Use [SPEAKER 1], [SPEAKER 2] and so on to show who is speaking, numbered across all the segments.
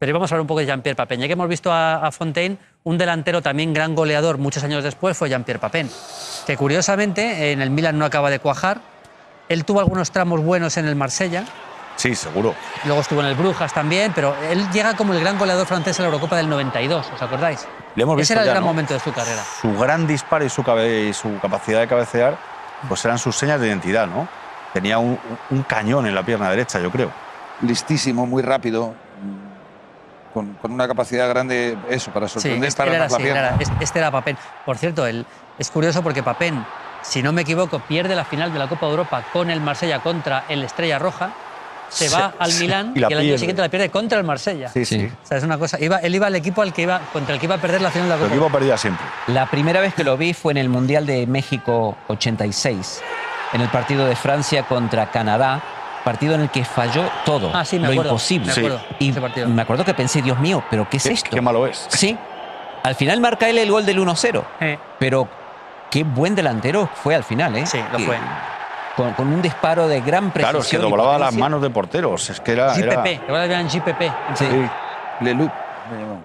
[SPEAKER 1] Pero íbamos a hablar un poco de Jean-Pierre Papin. Ya que hemos visto a, a Fontaine, un delantero también gran goleador muchos años después fue Jean-Pierre Papin, que curiosamente en el Milan no acaba de cuajar. Él tuvo algunos tramos buenos en el Marsella,
[SPEAKER 2] Sí, seguro.
[SPEAKER 1] luego estuvo en el Brujas también, pero él llega como el gran goleador francés en la Eurocopa del 92, ¿os acordáis?
[SPEAKER 2] Le hemos
[SPEAKER 1] Ese
[SPEAKER 2] visto
[SPEAKER 1] era el
[SPEAKER 2] ya,
[SPEAKER 1] gran
[SPEAKER 2] ¿no?
[SPEAKER 1] momento de su carrera.
[SPEAKER 2] Su gran disparo y su, cabe- y su capacidad de cabecear, pues eran sus señas de identidad, ¿no? Tenía un, un cañón en la pierna derecha, yo creo.
[SPEAKER 3] Listísimo, muy rápido, con, con una capacidad grande, eso, para
[SPEAKER 1] Sí,
[SPEAKER 3] sorprender,
[SPEAKER 1] este,
[SPEAKER 3] para
[SPEAKER 1] era
[SPEAKER 3] la pierna.
[SPEAKER 1] era- es- este era Papén. Por cierto, él, es curioso porque Papén, si no me equivoco, pierde la final de la Copa de Europa con el Marsella contra el Estrella Roja, se
[SPEAKER 2] Sí,
[SPEAKER 1] va al
[SPEAKER 2] sí,
[SPEAKER 1] Milán
[SPEAKER 2] y
[SPEAKER 1] el año siguiente la pierde contra el Marsella.
[SPEAKER 2] Sí, sí.
[SPEAKER 1] O sea, es una cosa. Iba, él iba al equipo al que iba, contra el que iba a perder la final de la
[SPEAKER 2] El
[SPEAKER 1] Copa.
[SPEAKER 2] equipo perdía siempre.
[SPEAKER 4] La primera vez que lo vi fue en el Mundial de México 86, en el partido de Francia contra Canadá, partido en el que falló todo,
[SPEAKER 1] Ah, sí, me
[SPEAKER 4] lo
[SPEAKER 1] acuerdo,
[SPEAKER 4] imposible.
[SPEAKER 1] me acuerdo,
[SPEAKER 4] Y
[SPEAKER 1] ese
[SPEAKER 4] me acuerdo que pensé, Dios mío, ¿pero qué es
[SPEAKER 2] Qué,
[SPEAKER 4] esto?
[SPEAKER 2] qué malo es.
[SPEAKER 4] Sí, al final marca él el gol del 1-0,
[SPEAKER 1] Eh,
[SPEAKER 4] pero qué buen delantero fue al final, ¿eh?
[SPEAKER 1] Sí, lo fue.
[SPEAKER 4] Con, con un disparo de gran precisión.
[SPEAKER 2] Claro, es que doblaba las manos de porteros. Es que era. era-
[SPEAKER 1] GPP, GPP.
[SPEAKER 4] Sí.
[SPEAKER 3] Le.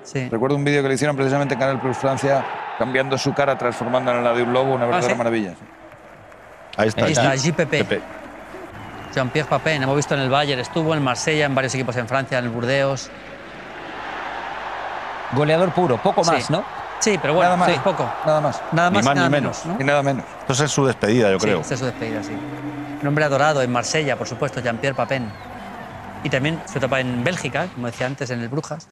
[SPEAKER 1] Sí.
[SPEAKER 3] Recuerdo un vídeo que le hicieron precisamente en Canal Plus Francia, cambiando su cara, transformándola en la de un lobo, una verdadera
[SPEAKER 1] ¿sí?
[SPEAKER 3] maravilla.
[SPEAKER 2] Ahí está.
[SPEAKER 1] Ahí está, GPP.
[SPEAKER 2] GPP.
[SPEAKER 1] Jean-Pierre Papin, hemos visto en el Bayern, estuvo en Marsella, en varios equipos en Francia, en el Burdeos.
[SPEAKER 4] Goleador puro, poco
[SPEAKER 1] Sí.
[SPEAKER 4] más, ¿no?
[SPEAKER 1] Sí, pero bueno,
[SPEAKER 3] Nada más.
[SPEAKER 1] sí, poco.
[SPEAKER 3] Nada más.
[SPEAKER 1] Nada
[SPEAKER 2] Ni
[SPEAKER 1] más, y
[SPEAKER 2] más ni
[SPEAKER 1] nada
[SPEAKER 2] menos.
[SPEAKER 1] menos. ¿no?
[SPEAKER 3] Y nada menos.
[SPEAKER 2] Esto es su despedida, yo
[SPEAKER 1] Sí,
[SPEAKER 2] creo.
[SPEAKER 1] esta es su despedida, sí. Un hombre adorado en Marsella, por supuesto, Jean-Pierre Papin. Y también su etapa en Bélgica, como decía antes, en el Brujas.